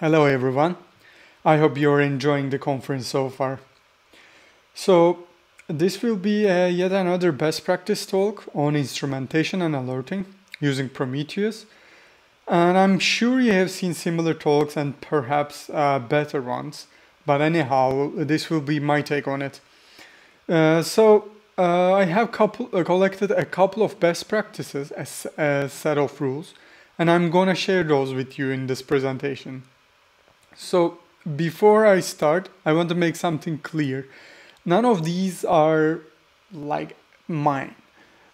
Hello everyone. I hope you're enjoying the conference so far. So, this will be uh, yet another best practice talk on instrumentation and alerting using Prometheus. And I'm sure you have seen similar talks and perhaps uh, better ones. But anyhow, this will be my take on it. Uh, so, uh, I have couple, uh, collected a couple of best practices as a set of rules, and I'm gonna share those with you in this presentation. So, before I start, I want to make something clear. None of these are like mine.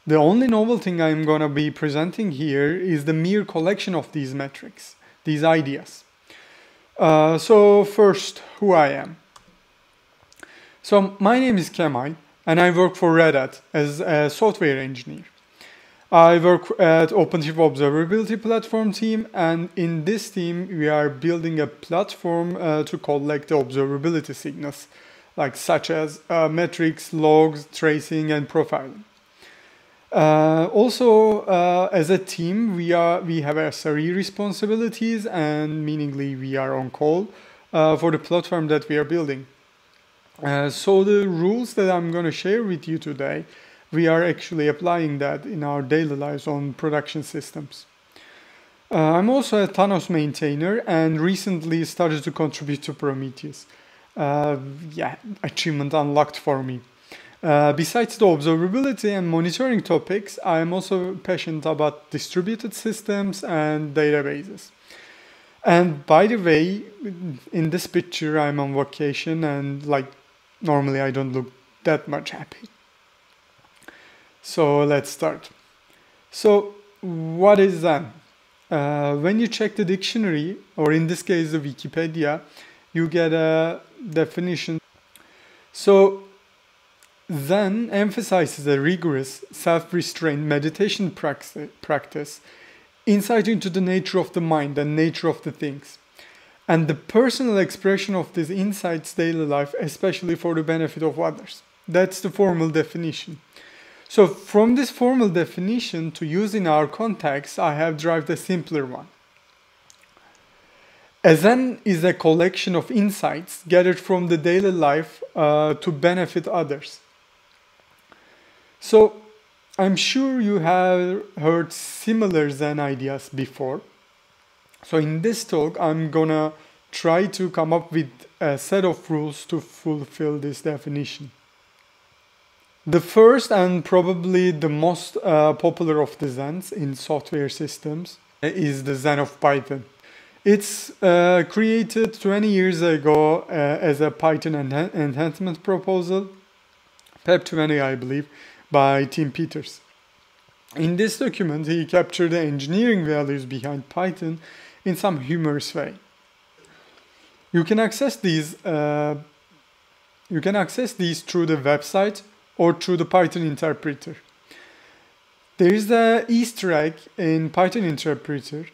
The only novel thing I'm going to be presenting here is the mere collection of these metrics, these ideas. Uh, so first, who I am. So my name is Kemal and I work for Red Hat as a software engineer. I work at OpenShift Observability Platform team and in this team we are building a platform uh, to collect the observability signals like such as uh, metrics, logs, tracing and profiling. Uh, also, uh, as a team, we are we have SRE responsibilities, and meaningly we are on call uh, for the platform that we are building. Uh, so the rules that I'm going to share with you today, we are actually applying that in our daily lives on production systems. Uh, I'm also a Thanos maintainer and recently started to contribute to Prometheus. Uh, yeah, achievement unlocked for me. Uh, besides the observability and monitoring topics, I am also passionate about distributed systems and databases. And by the way, in this picture, I'm on vacation and like normally I don't look that much happy. So let's start. So what is Zen? Uh, when you check the dictionary, or in this case the Wikipedia, you get a definition. So Zen emphasizes a rigorous, self-restrained meditation practice, insight into the nature of the mind and nature of the things, and the personal expression of these insights daily life, especially for the benefit of others. That's the formal definition. So from this formal definition to use in our context, I have derived a simpler one. A Zen is a collection of insights gathered from the daily life uh, to benefit others. So I'm sure you have heard similar Zen ideas before. So in this talk, I'm gonna try to come up with a set of rules to fulfill this definition. The first and probably the most uh, popular of Zens in software systems is the Zen of Python. It's uh, created 20 years ago uh, as a Python enhancement proposal, PEP 20 I believe, by Tim Peters. In this document, he captured the engineering values behind Python in some humorous way. You can access these. Uh, you can access these through the website or through the Python interpreter. There is the Easter egg in Python interpreter.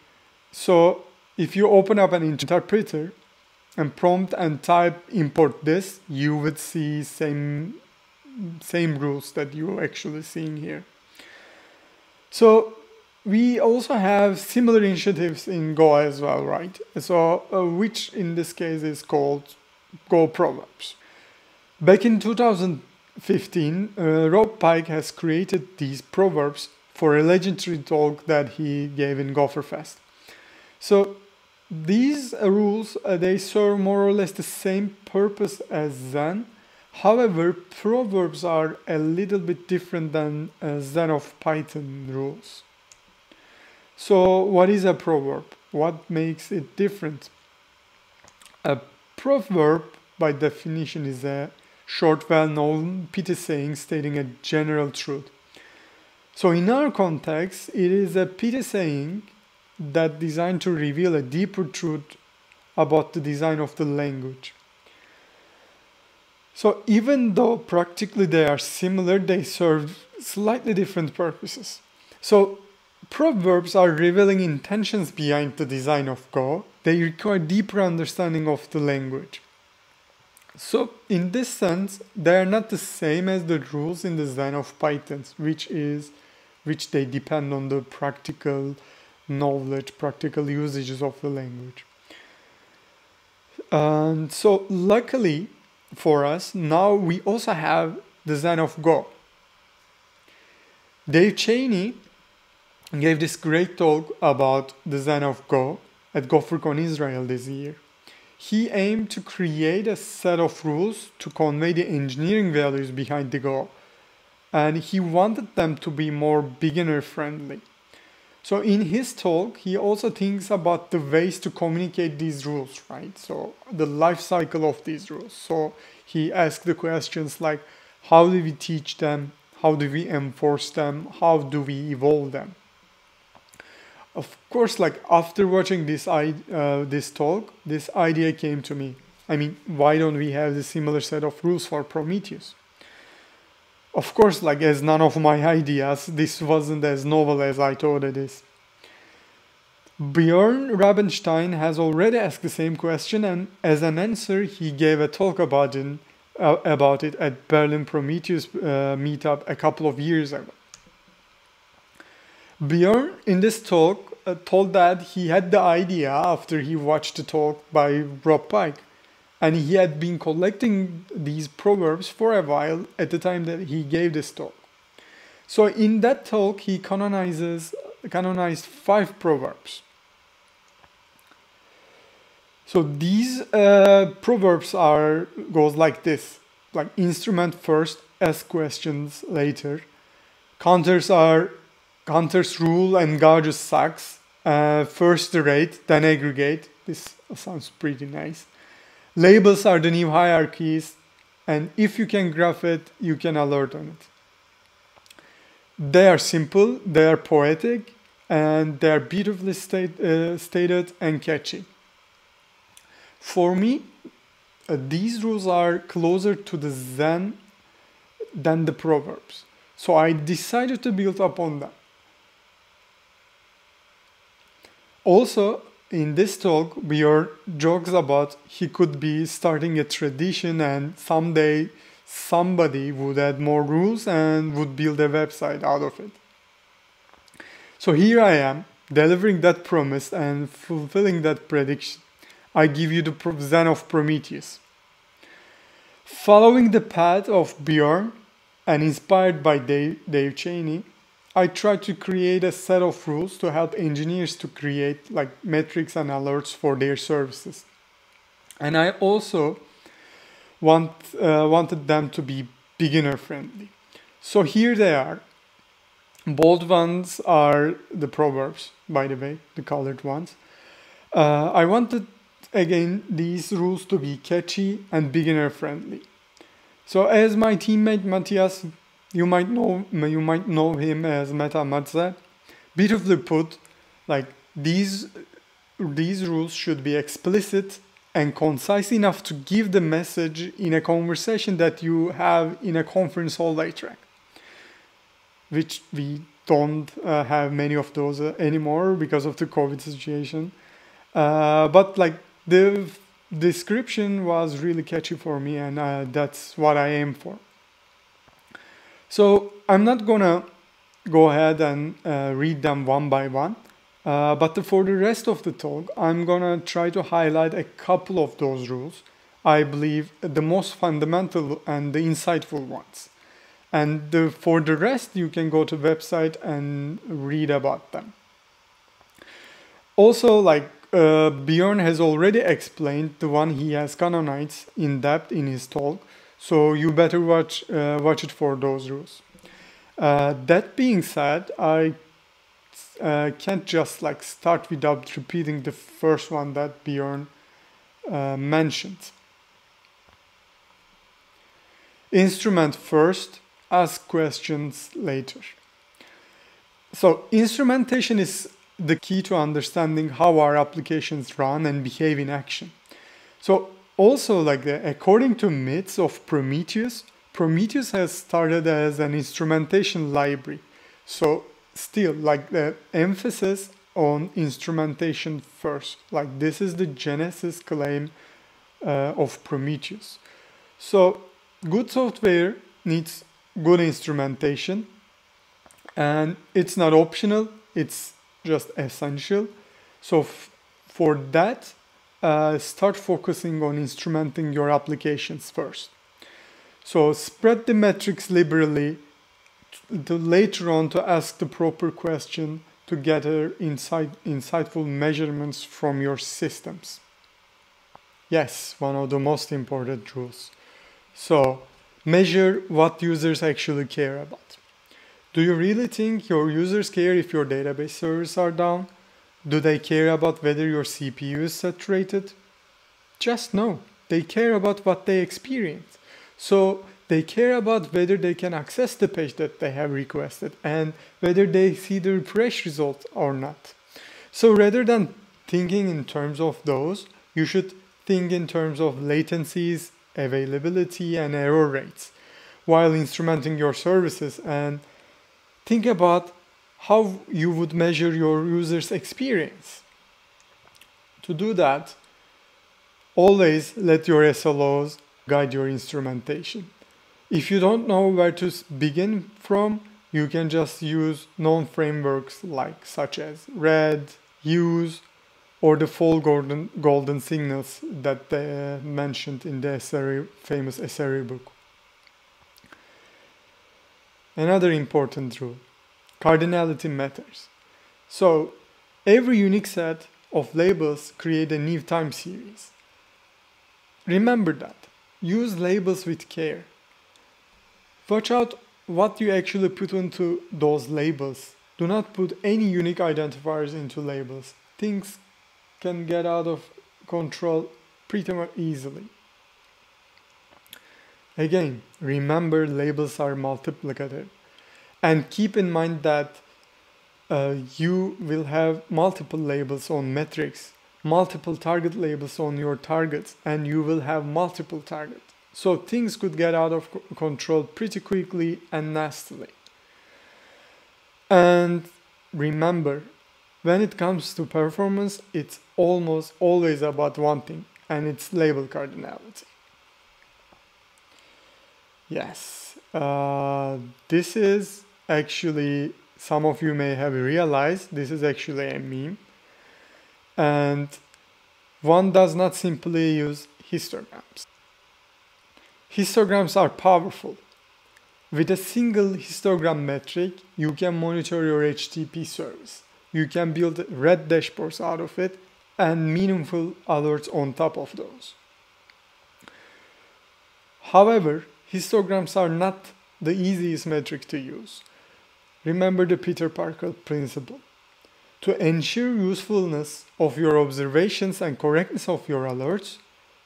So if you open up an interpreter and prompt and type import this, you would see same same rules that you're actually seeing here. So we also have similar initiatives in Go as well, right? So uh, which in this case is called Go Proverbs. Back in 2015, uh, Rob Pike has created these proverbs for a legendary talk that he gave in Gopherfest. So these rules, uh, they serve more or less the same purpose as Zen, However, proverbs are a little bit different than uh, Zen of Python rules. So what is a proverb? What makes it different? A proverb by definition is a short well-known pithy saying stating a general truth. So in our context, it is a pithy saying that designed to reveal a deeper truth about the design of the language. So even though practically they are similar, they serve slightly different purposes. So proverbs are revealing intentions behind the design of Go. They require deeper understanding of the language. So in this sense, they are not the same as the rules in the Zen of Python, which is which they depend on the practical knowledge, practical usages of the language. And so luckily for us, now we also have the Zen of Go. Dave Cheney gave this great talk about the Zen of Go at GopherCon Israel this year. He aimed to create a set of rules to convey the engineering values behind the Go, and he wanted them to be more beginner friendly. So in his talk, he also thinks about the ways to communicate these rules, right? So the life cycle of these rules. So he asked the questions like, how do we teach them? How do we enforce them? How do we evolve them? Of course, like after watching this uh, this talk, this idea came to me. I mean, why don't we have the similar set of rules for Prometheus? Of course, like as none of my ideas, this wasn't as novel as I thought it is. Bjorn Rabenstein has already asked the same question and as an answer he gave a talk about it, uh, about it at Berlin Prometheus uh, meetup a couple of years ago. Bjorn in this talk uh, told that he had the idea after he watched the talk by Rob Pike and he had been collecting these proverbs for a while at the time that he gave this talk. So in that talk, he canonizes canonized five proverbs. So these uh, proverbs are goes like this: like instrument first, ask questions later. Counters are counters rule and gauges sucks. Uh, first rate, then aggregate. This sounds pretty nice. Labels are the new hierarchies, and if you can graph it, you can alert on it. They are simple, they are poetic, and they are beautifully state, uh, stated and catchy. For me, uh, these rules are closer to the Zen than the Proverbs. So I decided to build upon that. Also, in this talk, Bjorn jokes about he could be starting a tradition and someday somebody would add more rules and would build a website out of it. So here I am, delivering that promise and fulfilling that prediction. I give you the Zen of Prometheus. Following the path of Bjorn and inspired by Dave, Dave Cheney, I try to create a set of rules to help engineers to create like metrics and alerts for their services. And I also want uh, wanted them to be beginner friendly. So here they are. Bold ones are the proverbs, by the way, the colored ones. Uh, I wanted again these rules to be catchy and beginner friendly. So as my teammate Matthias you might know you might know him as metalmatze. Beautifully put, like these these rules should be explicit and concise enough to give the message in a conversation that you have in a conference hall later, which we don't uh, have many of those uh, anymore because of the COVID situation. Uh, but like the description was really catchy for me, and uh, that's what I aim for. So I'm not gonna go ahead and uh, read them one by one, uh, but for the rest of the talk, I'm gonna try to highlight a couple of those rules. I believe the most fundamental and the insightful ones. And the, for the rest, you can go to website and read about them. Also, like uh, Bjorn has already explained the one he has canonized in depth in his talk, so you better watch uh, watch it for those rules. Uh, that being said, I uh, can't just like start without repeating the first one that Bjorn uh, mentioned. Instrument first, ask questions later. So instrumentation is the key to understanding how our applications run and behave in action. So also like the, according to myths of Prometheus, Prometheus has started as an instrumentation library. So still like the emphasis on instrumentation first. Like this is the genesis claim uh, of Prometheus. So good software needs good instrumentation and it's not optional, it's just essential. So for that, uh, start focusing on instrumenting your applications first. So spread the metrics liberally to later on to ask the proper question to gather insight, insightful measurements from your systems. Yes, one of the most important rules. So measure what users actually care about. Do you really think your users care if your database servers are down? Do they care about whether your CPU is saturated? Just no, they care about what they experience. So they care about whether they can access the page that they have requested and whether they see the refresh result or not. So rather than thinking in terms of those, you should think in terms of latencies, availability, and error rates while instrumenting your services and think about how you would measure your user's experience. To do that, always let your SLOs guide your instrumentation. If you don't know where to begin from, you can just use known frameworks like such as RED, Use, or the four golden, golden signals that they mentioned in the SRE, famous SRE book. Another important rule, cardinality matters. So every unique set of labels create a new time series. Remember that. Use labels with care. Watch out what you actually put into those labels. Do not put any unique identifiers into labels. Things can get out of control pretty much easily. Again, remember labels are multiplicative and keep in mind that uh, you will have multiple labels on metrics, multiple target labels on your targets, and you will have multiple targets. So things could get out of control pretty quickly and nastily. And remember, when it comes to performance, it's almost always about one thing, and it's label cardinality. Yes, uh, this is actually, some of you may have realized, this is actually a meme. And one does not simply use histograms. Histograms are powerful. With a single histogram metric, you can monitor your HTTP service you can build red dashboards out of it and meaningful alerts on top of those. However, histograms are not the easiest metric to use. Remember the Peter Parker principle. To ensure usefulness of your observations and correctness of your alerts,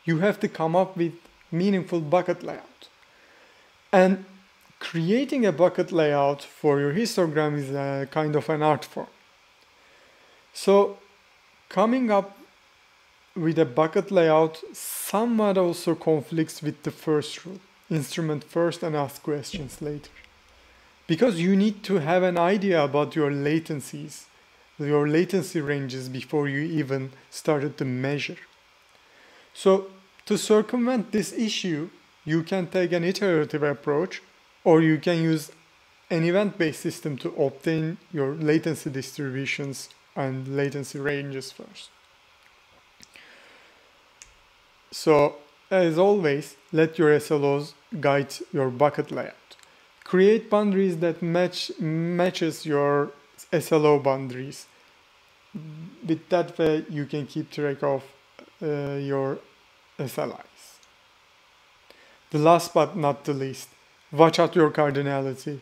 you have to come up with meaningful bucket layout. And creating a bucket layout for your histogram is a kind of an art form. So coming up with a bucket layout somewhat also conflicts with the first rule, instrument first and ask questions later. Because you need to have an idea about your latencies, your latency ranges before you even started to measure. So to circumvent this issue, you can take an iterative approach or you can use an event-based system to obtain your latency distributions and latency ranges first. So as always, let your SLOs guide your bucket layout. Create boundaries that match matches your SLO boundaries. With that way, you can keep track of uh, your SLIs. The last but not the least, watch out your cardinality.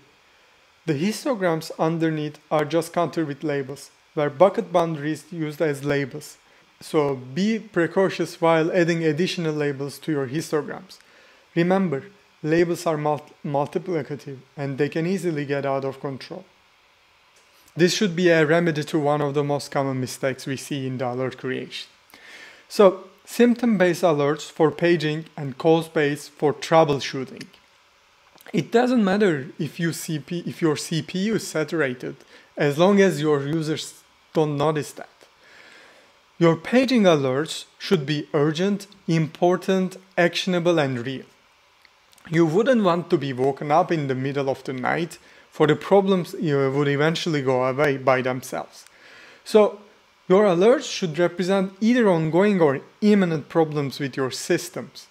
The histograms underneath are just counter with labels where bucket boundaries used as labels. So be precautious while adding additional labels to your histograms. Remember, labels are multiplicative and they can easily get out of control. This should be a remedy to one of the most common mistakes we see in the alert creation. So, symptom-based alerts for paging and cause-based for troubleshooting. It doesn't matter if, you CP, if your CPU is saturated, as long as your users don't notice that. Your paging alerts should be urgent, important, actionable, and real. You wouldn't want to be woken up in the middle of the night for the problems you would eventually go away by themselves. So Your alerts should represent either ongoing or imminent problems with your systems.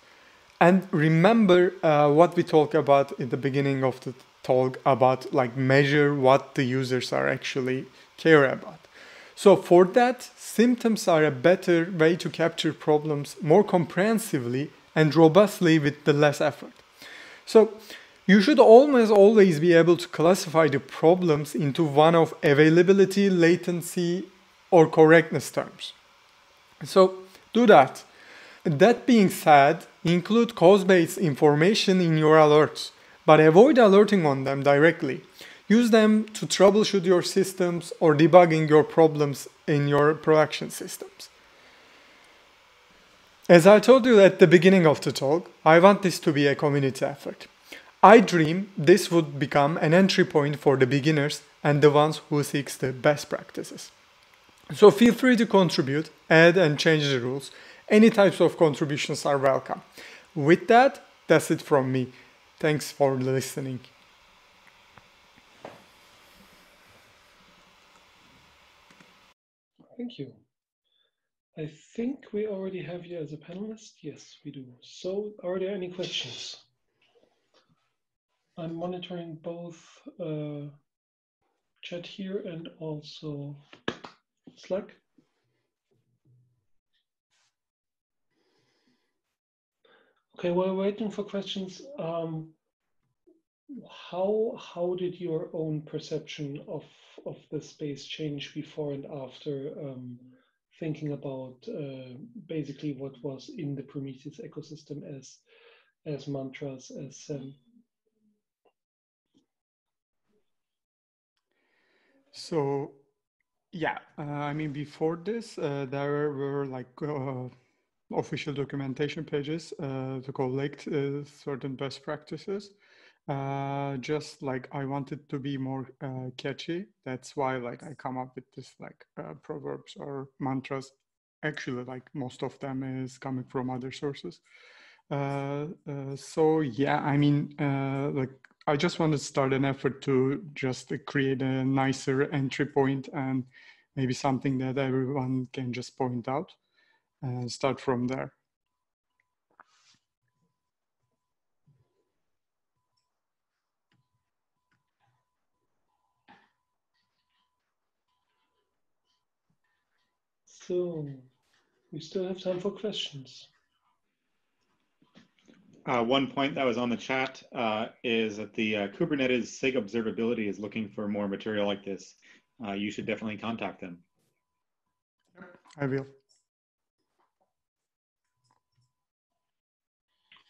And remember uh, what we talked about in the beginning of the talk about like measure what the users are actually care about. So for that, symptoms are a better way to capture problems more comprehensively and robustly with the less effort. So you should almost always be able to classify the problems into one of availability, latency, or correctness terms. So do that. That being said, include cause-based information in your alerts, but avoid alerting on them directly. Use them to troubleshoot your systems or debugging your problems in your production systems. As I told you at the beginning of the talk, I want this to be a community effort. I dream this would become an entry point for the beginners and the ones who seeks the best practices. So feel free to contribute, add and change the rules. Any types of contributions are welcome. With that, that's it from me. Thanks for listening. Thank you. I think we already have you as a panelist. Yes, we do. So are there any questions? I'm monitoring both uh, chat here and also Slack. Okay, while we're waiting for questions, um, how how did your own perception of of the space change before and after um, thinking about uh, basically what was in the Prometheus ecosystem as as mantras as um, So, yeah, uh, I mean, before this, uh, there were like uh, official documentation pages uh, to collect uh, certain best practices. Uh, just like I wanted to be more uh, catchy. That's why like I come up with this like uh, proverbs or mantras. Actually, like most of them is coming from other sources. Uh, uh, so yeah, I mean, like I just want to start an effort to just create a nicer entry point and maybe something that everyone can just point out and start from there. So we still have time for questions. Uh, one point that was on the chat uh, is that the uh, Kubernetes SIG observability is looking for more material like this. Uh, you should definitely contact them. I will.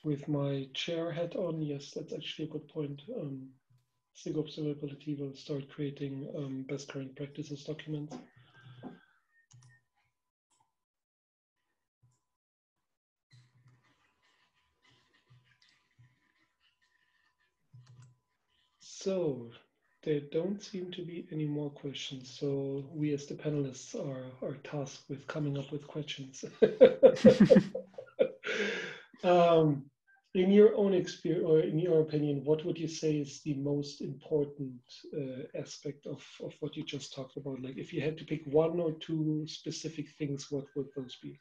With my chair hat on, yes, that's actually a good point. Um, SIG observability will start creating um, best current practices documents. So there don't seem to be any more questions. So we as the panelists are, are tasked with coming up with questions. um, in your own experience or in your opinion, what would you say is the most important uh, aspect of, of what you just talked about? Like if you had to pick one or two specific things, what would those be?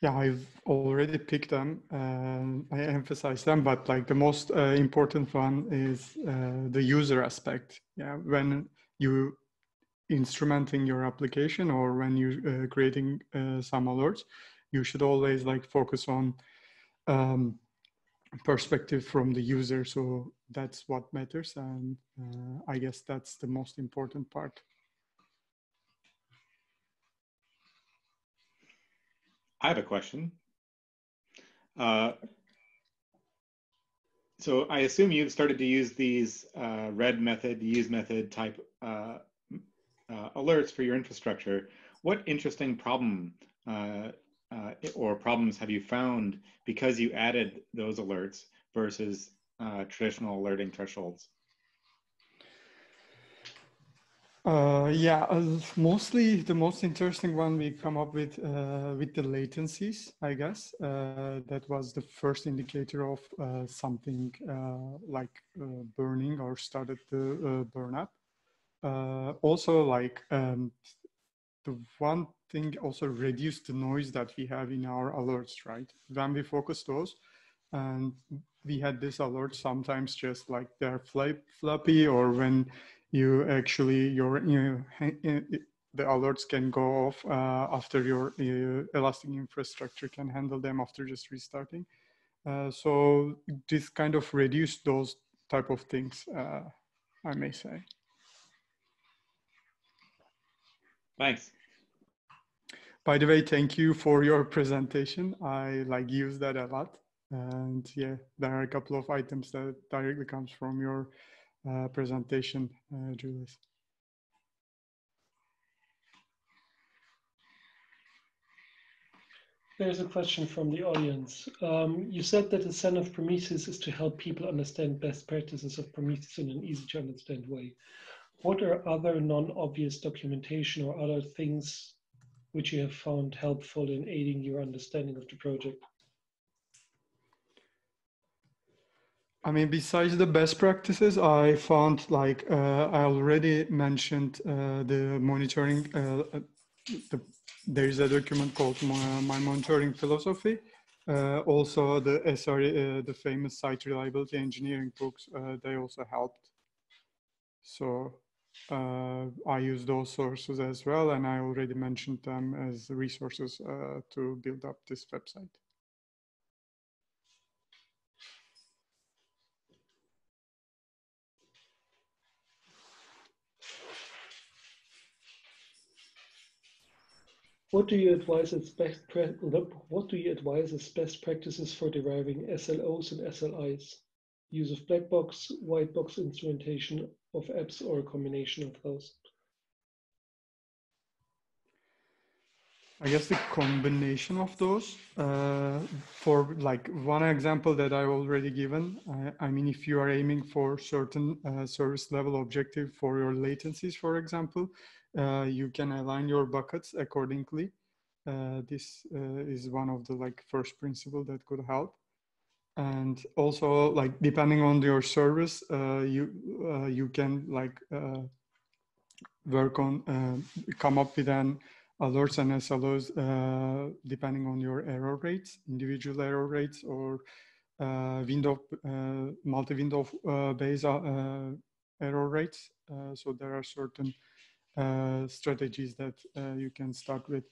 Yeah, I've already picked them. Um, I emphasize them, but like the most uh, important one is uh, the user aspect. Yeah, when you instrumenting your application or when you uh, creating uh, some alerts, you should always like focus on um, perspective from the user. So that's what matters, and uh, I guess that's the most important part. I have a question. Uh, so I assume you've started to use these uh, red method, use method type uh, uh alerts for your infrastructure. What interesting problem uh, uh, or problems have you found because you added those alerts versus traditional alerting thresholds? Uh, yeah, uh, mostly the most interesting one we come up with uh, with the latencies, I guess. Uh, that was the first indicator of uh, something uh, like burning or started to burn up. also, like um, the one thing also reduce the noise that we have in our alerts, right? When we focus those, and we had this alert sometimes just like they're flappy or when you actually your you know, the alerts can go off uh, after your uh, elastic infrastructure can handle them after just restarting. Uh, so this kind of reduce those type of things, uh, I may say. Thanks. By the way, thank you for your presentation. I like use that a lot. And yeah, there are a couple of items that directly comes from your uh, presentation, uh, Julius. There's a question from the audience. Um, you said that the Zen of Prometheus is to help people understand best practices of Prometheus in an easy to understand way. What are other non-obvious documentation or other things which you have found helpful in aiding your understanding of the project? I mean, besides the best practices, I found like uh, I already mentioned uh, the monitoring, uh, uh the there is a document called my, my monitoring philosophy. Uh, also, the SRE, uh, the famous site reliability engineering books, they also helped. So I use those sources as well, and I already mentioned them as resources to build up this website. What do you advise as best what do you advise as best practices for deriving SLOs and SLIs? Use of black box, white box instrumentation of apps, or a combination of those? I guess the combination of those. Uh, for like one example that I've already given, I, I mean, if you are aiming for certain uh, service level objective for your latencies, for example, uh, you can align your buckets accordingly. Uh, this uh, is one of the like first principle that could help. And also like depending on your service, uh, you uh, you can like work on come up with an alerts and SLOs uh, depending on your error rates, individual error rates, or uh, window uh, multi-window based error rates. so there are certain uh, strategies that uh, you can start with.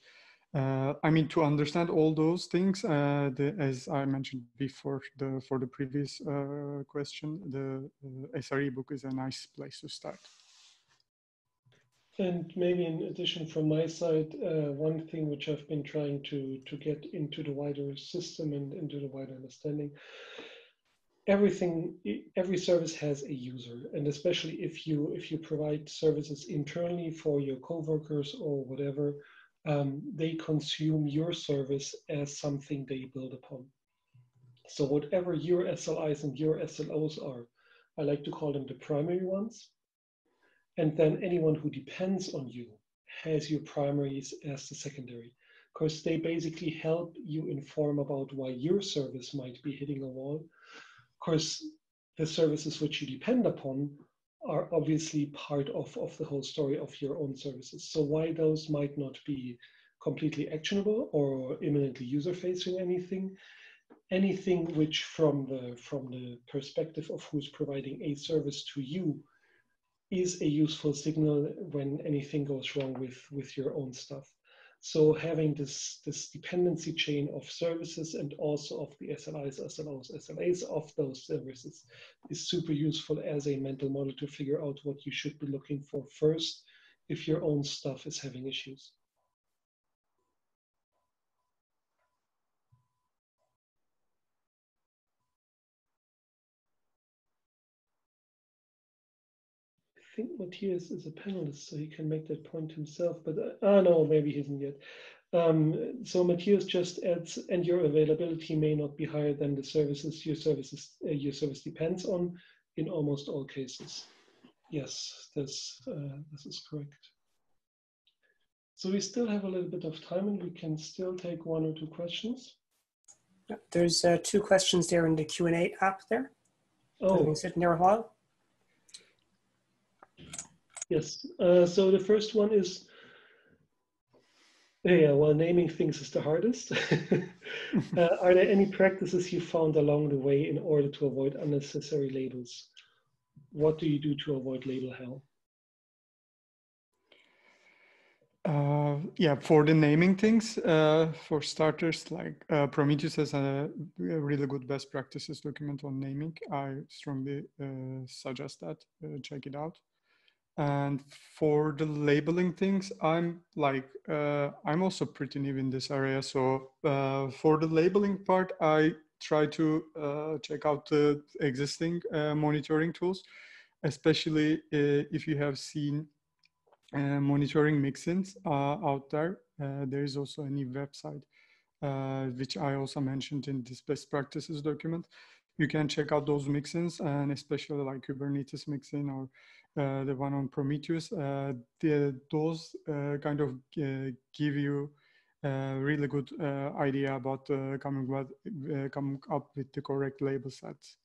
Uh, I mean, to understand all those things, the, as I mentioned before, the, for the previous uh, question, the SRE book is a nice place to start. And maybe in addition from my side, uh, one thing which I've been trying to to get into the wider system and into the wider understanding everything every service has a user and especially if you if you provide services internally for your coworkers or whatever um, they consume your service as something they build upon. So whatever your slis and your slos are i like to call them the primary ones. And then anyone who depends on you has your primaries as the secondary because they basically help you inform about why your service might be hitting a wall course, the services which you depend upon are obviously part of, of the whole story of your own services. So why those might not be completely actionable or imminently user-facing anything, anything which from the from the perspective of who's providing a service to you is a useful signal when anything goes wrong with, with your own stuff. So having this, this dependency chain of services and also of the SLIs, SLOs, SLAs of those services is super useful as a mental model to figure out what you should be looking for first if your own stuff is having issues. Think Matthias is a panelist, so he can make that point himself. But uh, ah, no, maybe he isn't yet. Um, so Matthias just adds, and your availability may not be higher than the services your services uh, your service depends on in almost all cases. Yes, this uh, this is correct. So we still have a little bit of time, and we can still take one or two questions. There's uh, two questions there in the Q and A app there. Oh, sitting there a while. Yes. Uh, so the first one is Yeah, well, naming things is the hardest. uh, are there any practices you found along the way in order to avoid unnecessary labels? What do you do to avoid label hell? Uh, yeah, for the naming things, uh, for starters, like uh, Prometheus has a, really good best practices document on naming. I strongly uh, suggest that, uh, check it out. And for the labeling things, I'm like, uh, I'm also pretty new in this area. So for the labeling part, I try to check out the existing monitoring tools, especially if you have seen uh, monitoring mixins uh, out there. Uh, there is also a new website, which I also mentioned in this best practices document. You can check out those mixins and especially like Kubernetes mixin or uh, the one on Prometheus, uh, the, those uh, kind of give you a really good idea about coming, coming up with the correct label sets.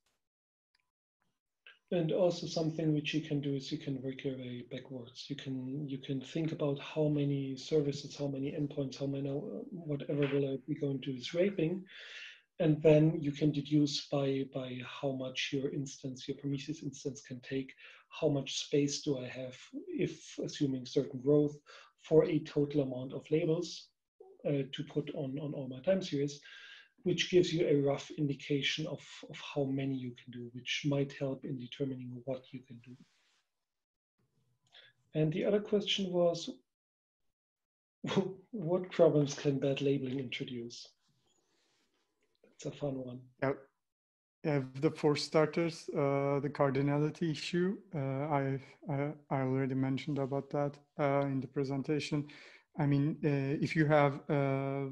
And also something which you can do is you can work your way backwards. You can you can think about how many services, how many endpoints, how many whatever will I be going to scraping, and then you can deduce by by how much your instance, your Prometheus instance can take, how much space do I have if assuming certain growth for a total amount of labels uh, to put on on all my time series which gives you a rough indication of, of how many you can do, which might help in determining what you can do. And the other question was, what problems can bad labeling introduce? That's a fun one. Yeah. Yeah, the for starters, uh, the cardinality issue, uh, I, I, I already mentioned about that uh, in the presentation. I mean, uh, if you have uh,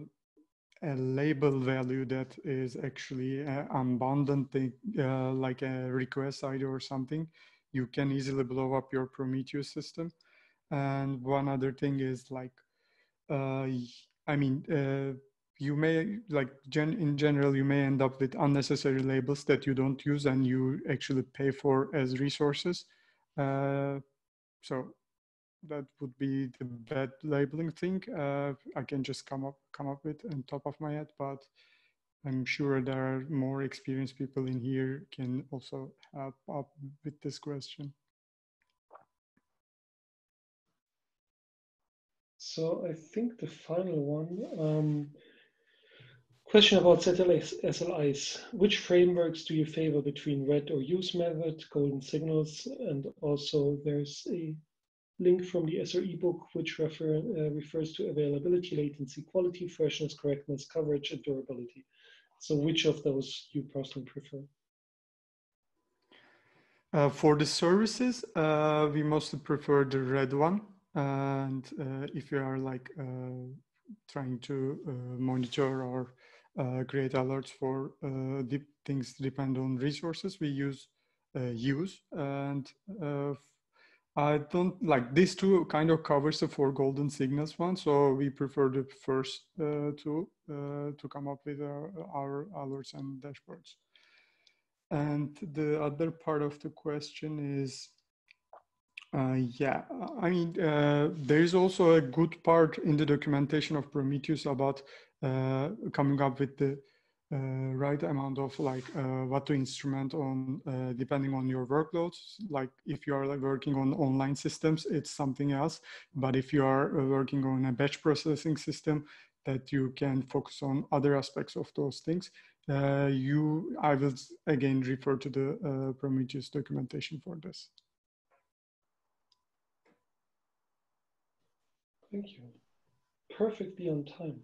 a label value that is actually uh, abundant, uh, like a request ID or something, you can easily blow up your Prometheus system. And one other thing is like, I mean, you may like gen in general, you may end up with unnecessary labels that you don't use and you actually pay for as resources. Uh, so that would be the bad labeling thing uh, I can just come up come up with on top of my head, but I'm sure there are more experienced people in here can also help up with this question. So I think the final one, um, question about SLIs, SLIs. Which frameworks do you favor between red or use method, golden signals, and also there's a link from the SRE book, which refer, uh, refers to availability, latency, quality, freshness, correctness, coverage, and durability. So which of those you personally prefer? Uh, for the services, uh, we mostly prefer the red one. And uh, if you are like uh, trying to uh, monitor or Uh, create alerts for uh, deep things depend on resources, we use uh, use. And I don't like these two kind of covers the four golden signals one. So we prefer the first uh, two uh, to come up with our, our alerts and dashboards. And the other part of the question is, uh, yeah, I mean, uh, there is also a good part in the documentation of Prometheus about uh, coming up with the uh, right amount of like uh, what to instrument on uh, depending on your workloads. Like if you are like working on online systems, it's something else. But if you are working on a batch processing system, that you can focus on other aspects of those things. You, I will again refer to the Prometheus documentation for this. Thank you. Perfectly on time.